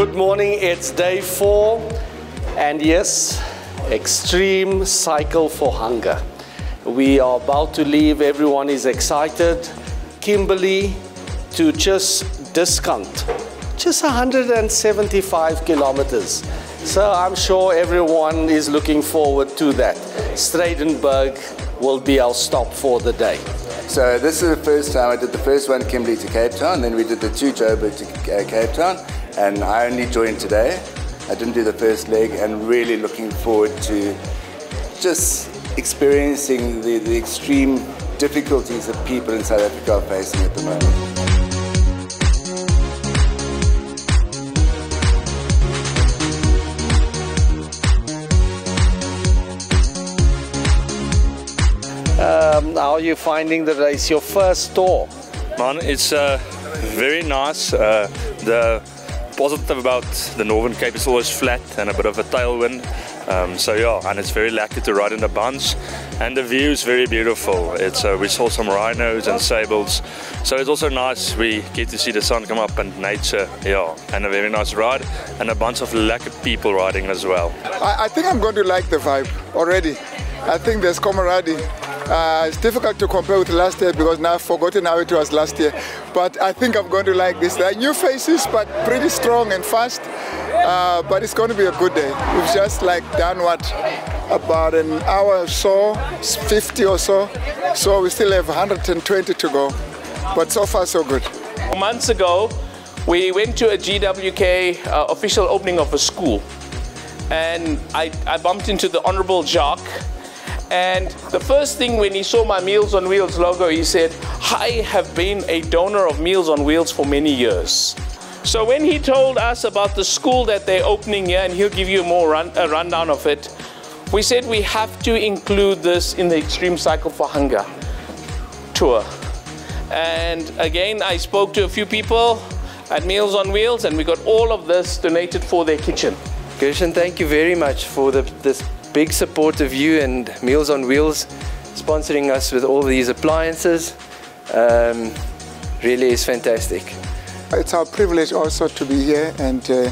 Good morning, it's day four, and yes, extreme cycle for hunger. We are about to leave, everyone is excited. Kimberley to just discount, just 175 kilometers. So I'm sure everyone is looking forward to that. Strydenburg will be our stop for the day. So this is the first time I did the first one, Kimberley to Cape Town, then we did the two Joburg to Cape Town, and I only joined today. I didn't do the first leg, and really looking forward to just experiencing the, the extreme difficulties that people in South Africa are facing at the moment. Um, how are you finding the race? Your first tour? Man, it's uh, very nice. Uh, the positive about the Northern Cape is always flat and a bit of a tailwind. Um, so yeah, and it's very lucky to ride in the bunch, and the view is very beautiful. It's uh, we saw some rhinos and sables, so it's also nice. We get to see the sun come up and nature, yeah, and a very nice ride, and a bunch of lucky people riding as well. I, I think I'm going to like the vibe already. I think there's camaraderie. Uh, it's difficult to compare with last year because now I've forgotten how it was last year. But I think I'm going to like this. There are new faces, but pretty strong and fast. Uh, but it's going to be a good day. We've just like done what about an hour or so, 50 or so. So we still have 120 to go. But so far so good. Months ago, we went to a GWK uh, official opening of a school. And I, I bumped into the Honorable Jacques and the first thing when he saw my Meals on Wheels logo, he said, I have been a donor of Meals on Wheels for many years. So when he told us about the school that they're opening here, and he'll give you a more run, a rundown of it, we said we have to include this in the Extreme Cycle for Hunger tour. And again, I spoke to a few people at Meals on Wheels, and we got all of this donated for their kitchen. Gershon, thank you very much for the, this big support of you and Meals on Wheels sponsoring us with all these appliances. Um, really is fantastic. It's our privilege also to be here and uh,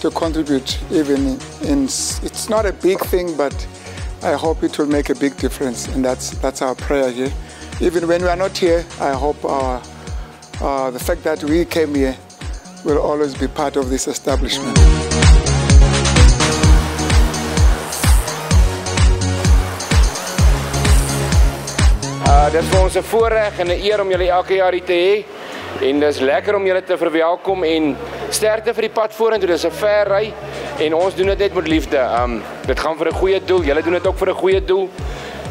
to contribute even in, it's not a big thing, but I hope it will make a big difference and that's, that's our prayer here. Even when we are not here, I hope our, uh, the fact that we came here will always be part of this establishment. Dit is vir ons 'n voorreg en 'n eer om julle elke jaar hier te hê. En dis lekker om julle te verwelkom en sterkte vir die pad vorentoe. Dis 'n ver ry en ons doen dit net met liefde. Um dit gaan vir 'n goeie doel. Julle doen dit ook vir 'n goeie doel.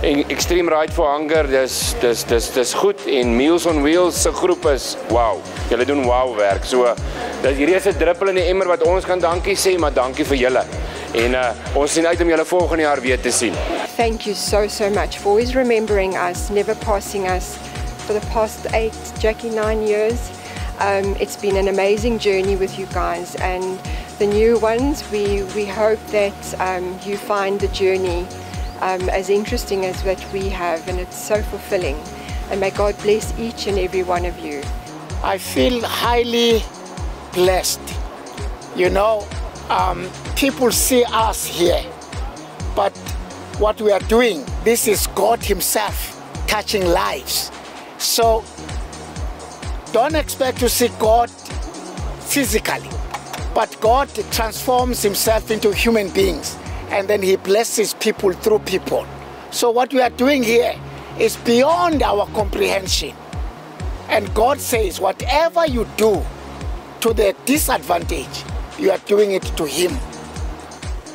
En Extreme Ride for Hunger, dis dis dis dis goed en Meals on Wheels se groep is wow. Julle doen wow werk. So dis hierdie is 'n druppel in die emmer wat ons kan dankie sê, maar dankie vir julle. En uh, ons sien uit om julle volgende jaar weer te sien. Thank you so so much for always remembering us, never passing us for the past eight, Jackie, nine years. Um, it's been an amazing journey with you guys and the new ones, we, we hope that um, you find the journey um, as interesting as that we have and it's so fulfilling. And may God bless each and every one of you. I feel highly blessed. You know, um, people see us here, but what we are doing, this is God Himself touching lives. So don't expect to see God physically, but God transforms Himself into human beings and then He blesses people through people. So what we are doing here is beyond our comprehension. And God says, whatever you do to the disadvantage, you are doing it to Him.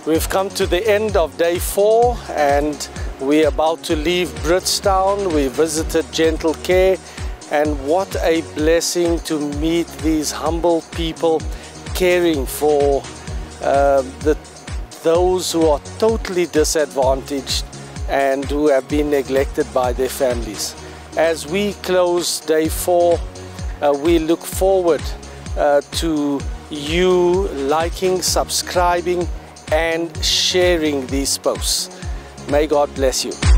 We've come to the end of day four and we're about to leave Bridgetown. We visited Gentle Care and what a blessing to meet these humble people caring for uh, the, those who are totally disadvantaged and who have been neglected by their families. As we close day four, uh, we look forward uh, to you liking, subscribing, and sharing these posts. May God bless you.